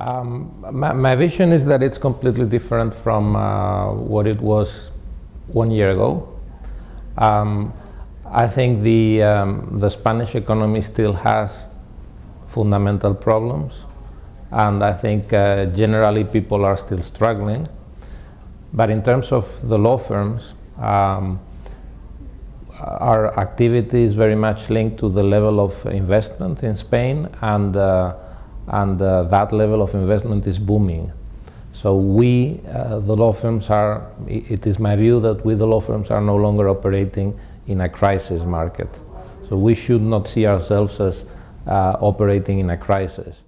Um, my, my, vision is that it's completely different from uh, what it was one year ago. Um, I think the, um, the Spanish economy still has fundamental problems, and I think uh, generally people are still struggling. But in terms of the law firms, um, our activity is very much linked to the level of investment in Spain, and, uh, and uh, that level of investment is booming. So we, uh, the law firms are, it is my view that we, the law firms, are no longer operating in a crisis market. So we should not see ourselves as uh, operating in a crisis.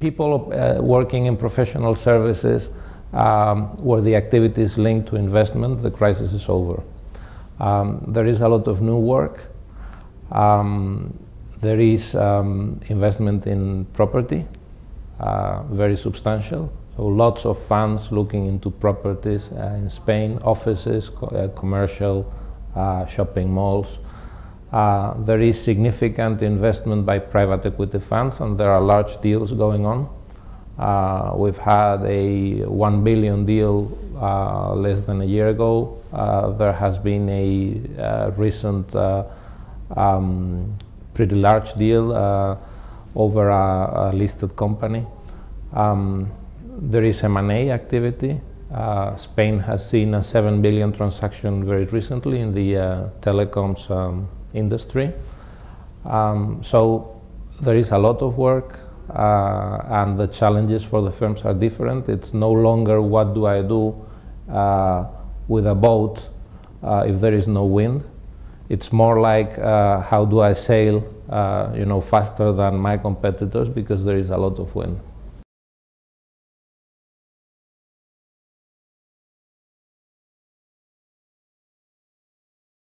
People uh, working in professional services um, where the activity is linked to investment, the crisis is over. Um, there is a lot of new work. Um, there is um, investment in property, uh, very substantial. So lots of funds looking into properties uh, in Spain, offices, co uh, commercial, uh, shopping malls. Uh, there is significant investment by private equity funds and there are large deals going on. Uh, we've had a 1 billion deal less than a year ago. There has been a recent um, pretty large deal uh, over a, a, listed company. Um, there is M&A activity. Spain has seen a 7 billion transaction very recently in the telecoms um, industry. Um, so there is a lot of work uh, and the challenges for the firms are different. It's no longer what do I do uh, with a boat uh, if there is no wind. It's more like uh, how do I sail, uh, you know, faster than my competitors because there is a lot of wind.